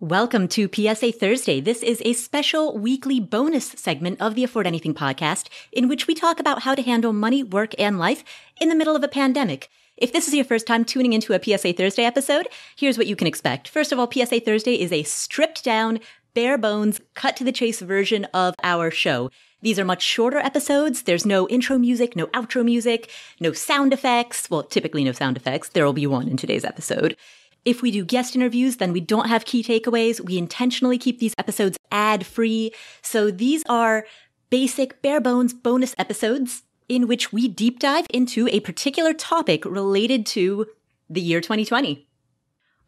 Welcome to PSA Thursday. This is a special weekly bonus segment of the Afford Anything podcast in which we talk about how to handle money, work, and life in the middle of a pandemic. If this is your first time tuning into a PSA Thursday episode, here's what you can expect. First of all, PSA Thursday is a stripped down, bare bones, cut to the chase version of our show. These are much shorter episodes. There's no intro music, no outro music, no sound effects. Well, typically no sound effects. There will be one in today's episode. If we do guest interviews, then we don't have key takeaways. We intentionally keep these episodes ad free. So these are basic, bare bones bonus episodes in which we deep dive into a particular topic related to the year 2020.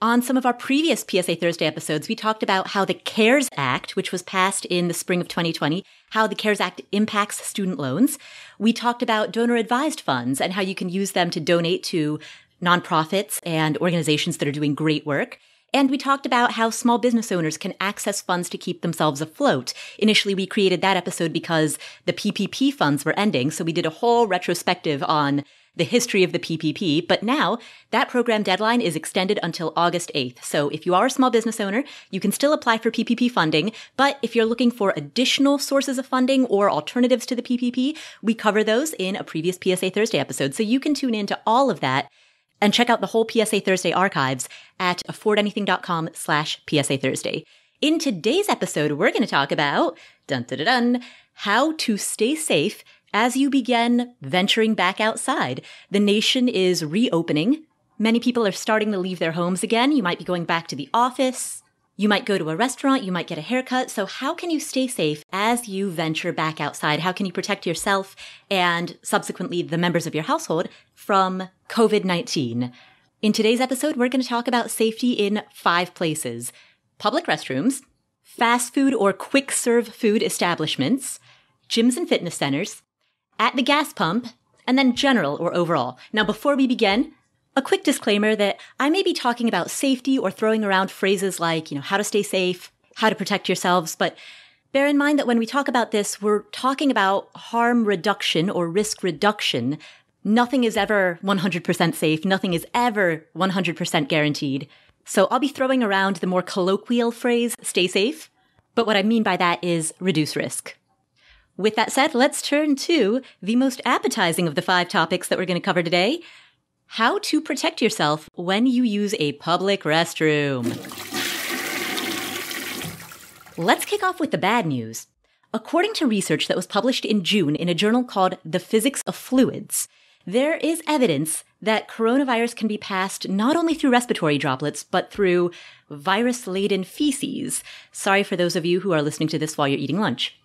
On some of our previous PSA Thursday episodes, we talked about how the CARES Act, which was passed in the spring of 2020, how the CARES Act impacts student loans. We talked about donor advised funds and how you can use them to donate to nonprofits and organizations that are doing great work. And we talked about how small business owners can access funds to keep themselves afloat. Initially, we created that episode because the PPP funds were ending. So we did a whole retrospective on the history of the PPP. But now that program deadline is extended until August 8th. So if you are a small business owner, you can still apply for PPP funding. But if you're looking for additional sources of funding or alternatives to the PPP, we cover those in a previous PSA Thursday episode. So you can tune in to all of that and check out the whole PSA Thursday archives at affordanything.com slash PSA Thursday. In today's episode, we're going to talk about dun, dun, dun, how to stay safe as you begin venturing back outside. The nation is reopening. Many people are starting to leave their homes again. You might be going back to the office. You might go to a restaurant, you might get a haircut. So how can you stay safe as you venture back outside? How can you protect yourself and subsequently the members of your household from COVID-19? In today's episode, we're going to talk about safety in five places. Public restrooms, fast food or quick serve food establishments, gyms and fitness centers, at the gas pump, and then general or overall. Now, before we begin, a quick disclaimer that I may be talking about safety or throwing around phrases like, you know, how to stay safe, how to protect yourselves, but bear in mind that when we talk about this, we're talking about harm reduction or risk reduction. Nothing is ever 100% safe. Nothing is ever 100% guaranteed. So I'll be throwing around the more colloquial phrase, stay safe. But what I mean by that is reduce risk. With that said, let's turn to the most appetizing of the five topics that we're going to cover today, how to protect yourself when you use a public restroom. Let's kick off with the bad news. According to research that was published in June in a journal called The Physics of Fluids, there is evidence that coronavirus can be passed not only through respiratory droplets, but through virus laden feces. Sorry for those of you who are listening to this while you're eating lunch.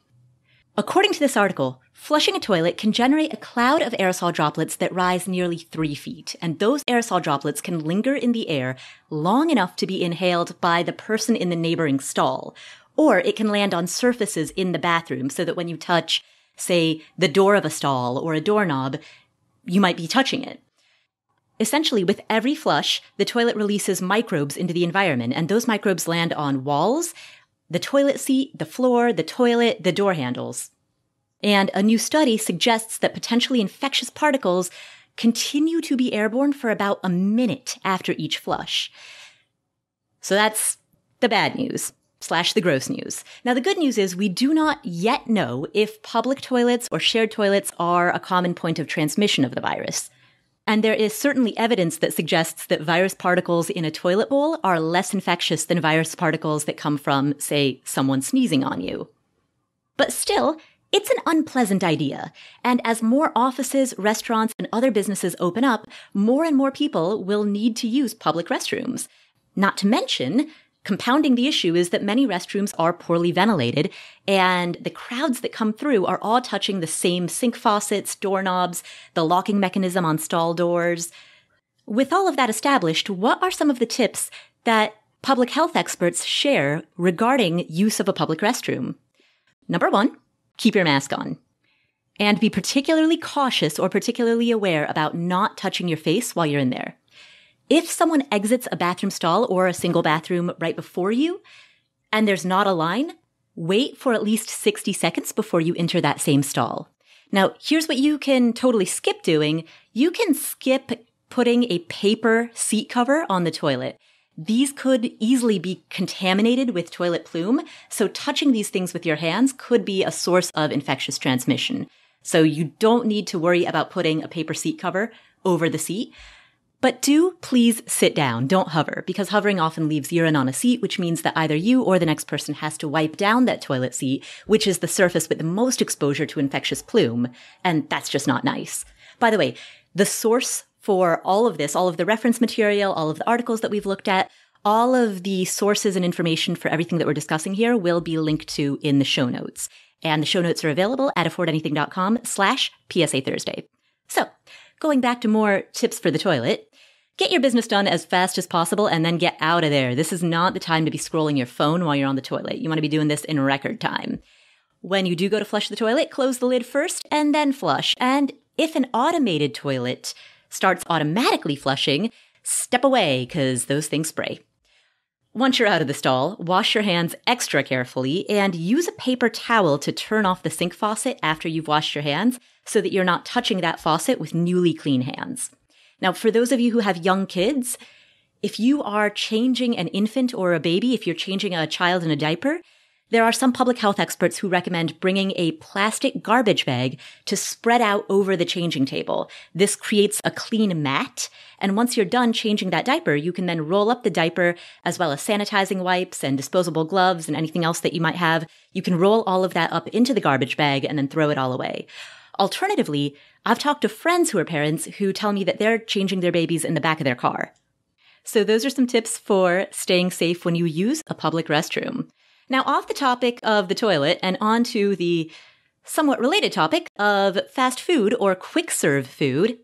According to this article, flushing a toilet can generate a cloud of aerosol droplets that rise nearly three feet, and those aerosol droplets can linger in the air long enough to be inhaled by the person in the neighboring stall, or it can land on surfaces in the bathroom so that when you touch, say, the door of a stall or a doorknob, you might be touching it. Essentially, with every flush, the toilet releases microbes into the environment, and those microbes land on walls the toilet seat, the floor, the toilet, the door handles. And a new study suggests that potentially infectious particles continue to be airborne for about a minute after each flush. So that's the bad news slash the gross news. Now, the good news is we do not yet know if public toilets or shared toilets are a common point of transmission of the virus. And there is certainly evidence that suggests that virus particles in a toilet bowl are less infectious than virus particles that come from, say, someone sneezing on you. But still, it's an unpleasant idea. And as more offices, restaurants, and other businesses open up, more and more people will need to use public restrooms. Not to mention, Compounding the issue is that many restrooms are poorly ventilated, and the crowds that come through are all touching the same sink faucets, doorknobs, the locking mechanism on stall doors. With all of that established, what are some of the tips that public health experts share regarding use of a public restroom? Number one, keep your mask on. And be particularly cautious or particularly aware about not touching your face while you're in there. If someone exits a bathroom stall or a single bathroom right before you and there's not a line, wait for at least 60 seconds before you enter that same stall. Now, here's what you can totally skip doing. You can skip putting a paper seat cover on the toilet. these could easily be contaminated with toilet plume. So touching these things with your hands could be a source of infectious transmission. So you don't need to worry about putting a paper seat cover over the seat. But do please sit down. Don't hover because hovering often leaves urine on a seat, which means that either you or the next person has to wipe down that toilet seat, which is the surface with the most exposure to infectious plume. And that's just not nice. By the way, the source for all of this, all of the reference material, all of the articles that we've looked at, all of the sources and information for everything that we're discussing here will be linked to in the show notes. And the show notes are available at affordanything.com slash PSA Thursday. So going back to more tips for the toilet, Get your business done as fast as possible and then get out of there. This is not the time to be scrolling your phone while you're on the toilet. You want to be doing this in record time. When you do go to flush the toilet, close the lid first and then flush. And if an automated toilet starts automatically flushing, step away because those things spray. Once you're out of the stall, wash your hands extra carefully and use a paper towel to turn off the sink faucet after you've washed your hands so that you're not touching that faucet with newly clean hands. Now, for those of you who have young kids, if you are changing an infant or a baby, if you're changing a child in a diaper, there are some public health experts who recommend bringing a plastic garbage bag to spread out over the changing table. This creates a clean mat. And once you're done changing that diaper, you can then roll up the diaper as well as sanitizing wipes and disposable gloves and anything else that you might have. You can roll all of that up into the garbage bag and then throw it all away. Alternatively, I've talked to friends who are parents who tell me that they're changing their babies in the back of their car. So those are some tips for staying safe when you use a public restroom. Now, off the topic of the toilet and on to the somewhat related topic of fast food or quick serve food,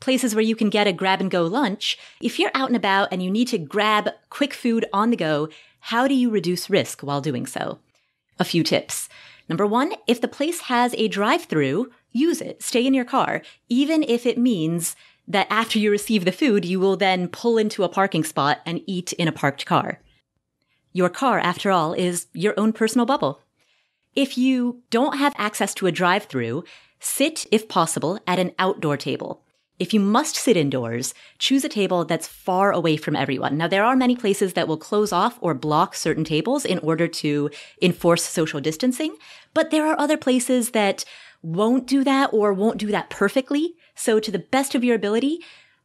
places where you can get a grab and go lunch. If you're out and about and you need to grab quick food on the go, how do you reduce risk while doing so? A few tips. Number one, if the place has a drive through, use it. Stay in your car, even if it means that after you receive the food, you will then pull into a parking spot and eat in a parked car. Your car, after all, is your own personal bubble. If you don't have access to a drive through, sit, if possible, at an outdoor table. If you must sit indoors, choose a table that's far away from everyone. Now, there are many places that will close off or block certain tables in order to enforce social distancing, but there are other places that won't do that or won't do that perfectly. So to the best of your ability,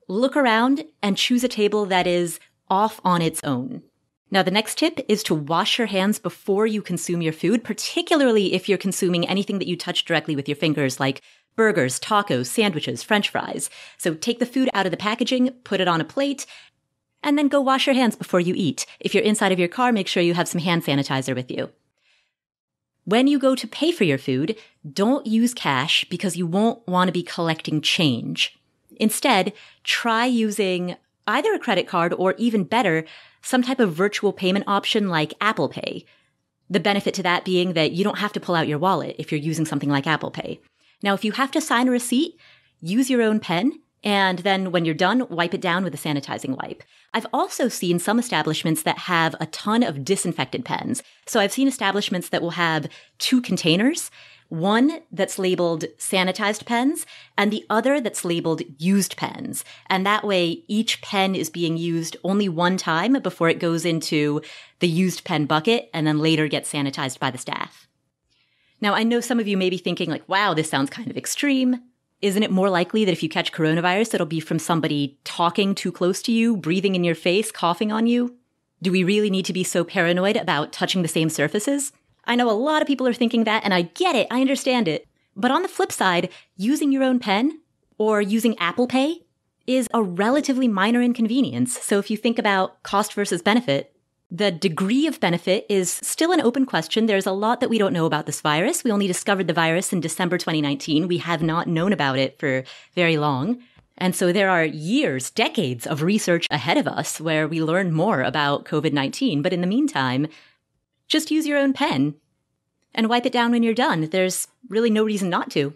look around and choose a table that is off on its own. Now, the next tip is to wash your hands before you consume your food, particularly if you're consuming anything that you touch directly with your fingers, like burgers, tacos, sandwiches, french fries. So take the food out of the packaging, put it on a plate, and then go wash your hands before you eat. If you're inside of your car, make sure you have some hand sanitizer with you. When you go to pay for your food, don't use cash because you won't want to be collecting change. Instead, try using either a credit card or even better, some type of virtual payment option like Apple Pay. The benefit to that being that you don't have to pull out your wallet if you're using something like Apple Pay. Now, if you have to sign a receipt, use your own pen. And then when you're done, wipe it down with a sanitizing wipe. I've also seen some establishments that have a ton of disinfected pens. So I've seen establishments that will have two containers, one that's labeled sanitized pens and the other that's labeled used pens. And that way each pen is being used only one time before it goes into the used pen bucket and then later gets sanitized by the staff. Now, I know some of you may be thinking like, wow, this sounds kind of extreme. Isn't it more likely that if you catch coronavirus, it'll be from somebody talking too close to you, breathing in your face, coughing on you? Do we really need to be so paranoid about touching the same surfaces? I know a lot of people are thinking that, and I get it, I understand it. But on the flip side, using your own pen or using Apple Pay is a relatively minor inconvenience. So if you think about cost versus benefit, the degree of benefit is still an open question. There's a lot that we don't know about this virus. We only discovered the virus in December 2019. We have not known about it for very long. And so there are years, decades of research ahead of us where we learn more about COVID 19. But in the meantime, just use your own pen and wipe it down when you're done. There's really no reason not to.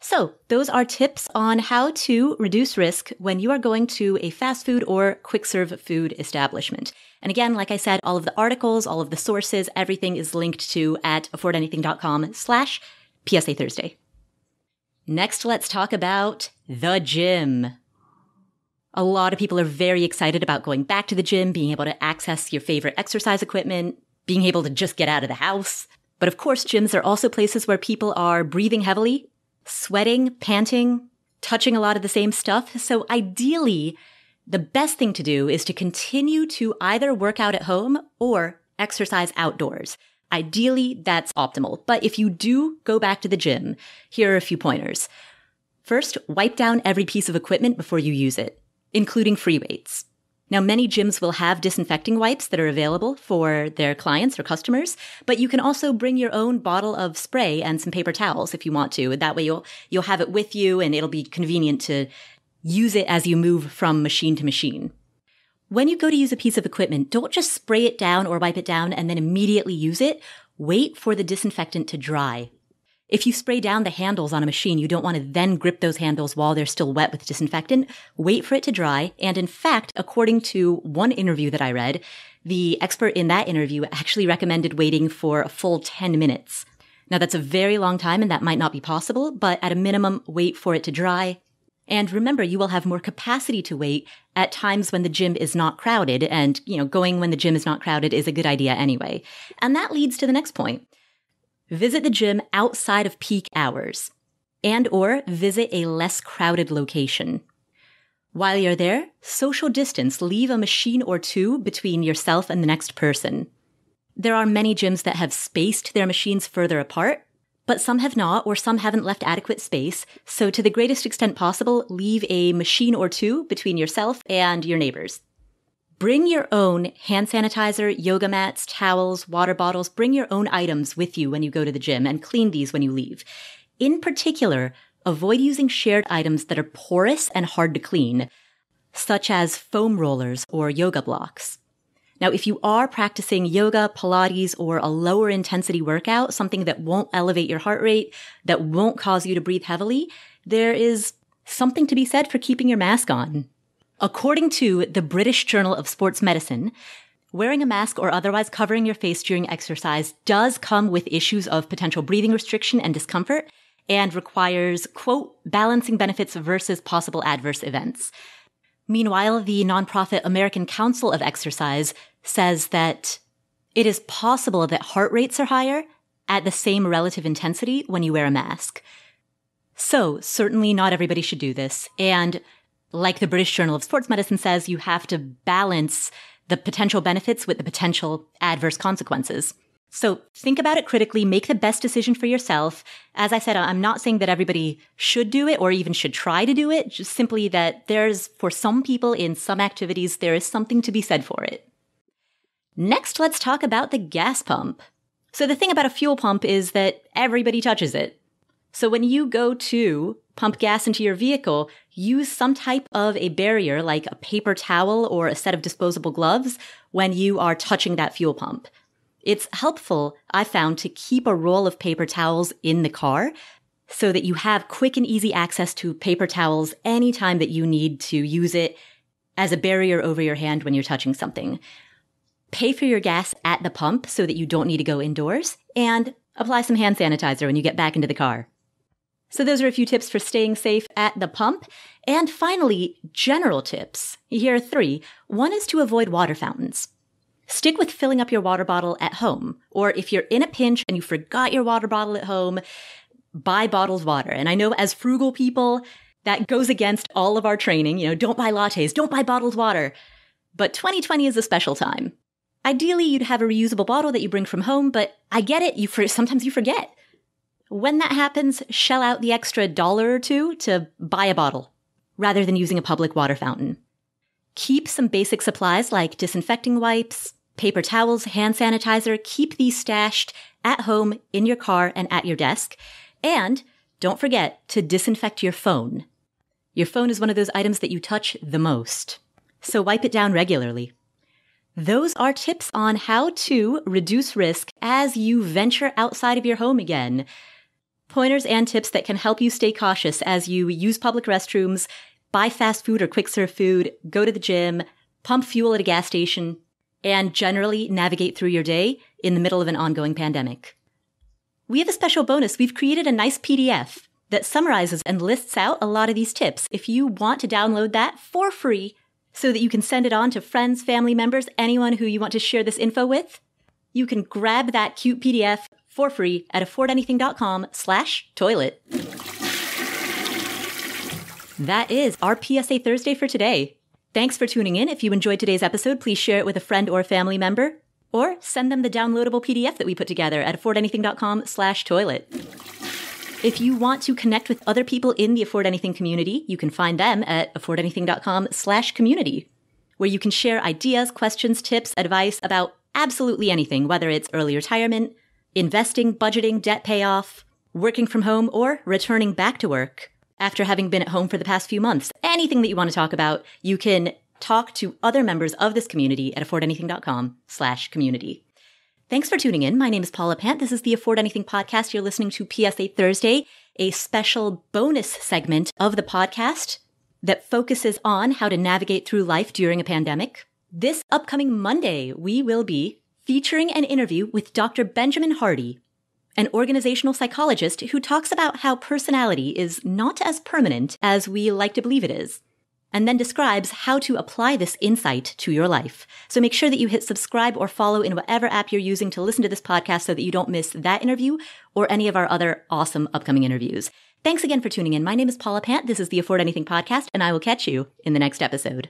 So, those are tips on how to reduce risk when you are going to a fast food or quick serve food establishment. And again, like I said, all of the articles, all of the sources, everything is linked to at affordanything.com slash PSA Thursday. Next, let's talk about the gym. A lot of people are very excited about going back to the gym, being able to access your favorite exercise equipment, being able to just get out of the house. But of course, gyms are also places where people are breathing heavily, sweating, panting, touching a lot of the same stuff. So ideally, the best thing to do is to continue to either work out at home or exercise outdoors. Ideally, that's optimal. But if you do go back to the gym, here are a few pointers. First, wipe down every piece of equipment before you use it, including free weights. Now, many gyms will have disinfecting wipes that are available for their clients or customers, but you can also bring your own bottle of spray and some paper towels if you want to. That way you'll, you'll have it with you and it'll be convenient to use it as you move from machine to machine. When you go to use a piece of equipment, don't just spray it down or wipe it down and then immediately use it. Wait for the disinfectant to dry. If you spray down the handles on a machine, you don't want to then grip those handles while they're still wet with disinfectant. Wait for it to dry. And in fact, according to one interview that I read, the expert in that interview actually recommended waiting for a full 10 minutes. Now that's a very long time and that might not be possible, but at a minimum, wait for it to dry. And remember, you will have more capacity to wait at times when the gym is not crowded. And, you know, going when the gym is not crowded is a good idea anyway. And that leads to the next point. Visit the gym outside of peak hours and or visit a less crowded location. While you're there, social distance, leave a machine or two between yourself and the next person. There are many gyms that have spaced their machines further apart, but some have not, or some haven't left adequate space. So to the greatest extent possible, leave a machine or two between yourself and your neighbors. Bring your own hand sanitizer, yoga mats, towels, water bottles. Bring your own items with you when you go to the gym and clean these when you leave. In particular, avoid using shared items that are porous and hard to clean, such as foam rollers or yoga blocks. Now, if you are practicing yoga, Pilates, or a lower intensity workout, something that won't elevate your heart rate, that won't cause you to breathe heavily, there is something to be said for keeping your mask on. According to the British Journal of Sports Medicine, wearing a mask or otherwise covering your face during exercise does come with issues of potential breathing restriction and discomfort and requires, quote, balancing benefits versus possible adverse events. Meanwhile, the nonprofit American Council of Exercise says that it is possible that heart rates are higher at the same relative intensity when you wear a mask. So, certainly not everybody should do this. And like the British Journal of Sports Medicine says, you have to balance the potential benefits with the potential adverse consequences. So think about it critically, make the best decision for yourself. As I said, I'm not saying that everybody should do it or even should try to do it, just simply that there's, for some people in some activities, there is something to be said for it. Next, let's talk about the gas pump. So the thing about a fuel pump is that everybody touches it. So when you go to pump gas into your vehicle, use some type of a barrier like a paper towel or a set of disposable gloves when you are touching that fuel pump. It's helpful, I found, to keep a roll of paper towels in the car so that you have quick and easy access to paper towels anytime that you need to use it as a barrier over your hand when you're touching something. Pay for your gas at the pump so that you don't need to go indoors and apply some hand sanitizer when you get back into the car. So those are a few tips for staying safe at the pump. And finally, general tips. Here are three. One is to avoid water fountains. Stick with filling up your water bottle at home. Or if you're in a pinch and you forgot your water bottle at home, buy bottled water. And I know as frugal people, that goes against all of our training. You know, don't buy lattes, don't buy bottled water. But 2020 is a special time. Ideally, you'd have a reusable bottle that you bring from home, but I get it. You for, sometimes you forget. When that happens, shell out the extra dollar or two to buy a bottle rather than using a public water fountain. Keep some basic supplies like disinfecting wipes, paper towels, hand sanitizer, keep these stashed at home, in your car, and at your desk. And don't forget to disinfect your phone. Your phone is one of those items that you touch the most. So wipe it down regularly. Those are tips on how to reduce risk as you venture outside of your home again. Pointers and tips that can help you stay cautious as you use public restrooms, buy fast food or quick serve food, go to the gym, pump fuel at a gas station, and generally navigate through your day in the middle of an ongoing pandemic. We have a special bonus. We've created a nice PDF that summarizes and lists out a lot of these tips. If you want to download that for free so that you can send it on to friends, family members, anyone who you want to share this info with, you can grab that cute PDF for free at affordanything.com slash toilet. That is our PSA Thursday for today. Thanks for tuning in. If you enjoyed today's episode, please share it with a friend or family member, or send them the downloadable PDF that we put together at affordanything.com slash toilet. If you want to connect with other people in the Afford Anything community, you can find them at affordanything.com slash community, where you can share ideas, questions, tips, advice about absolutely anything, whether it's early retirement, investing, budgeting, debt payoff, working from home, or returning back to work after having been at home for the past few months. Anything that you want to talk about, you can talk to other members of this community at affordanything.com slash community. Thanks for tuning in. My name is Paula Pant. This is the Afford Anything podcast. You're listening to PSA Thursday, a special bonus segment of the podcast that focuses on how to navigate through life during a pandemic. This upcoming Monday, we will be featuring an interview with Dr. Benjamin Hardy, an organizational psychologist who talks about how personality is not as permanent as we like to believe it is, and then describes how to apply this insight to your life. So make sure that you hit subscribe or follow in whatever app you're using to listen to this podcast so that you don't miss that interview or any of our other awesome upcoming interviews. Thanks again for tuning in. My name is Paula Pant. This is the Afford Anything podcast, and I will catch you in the next episode.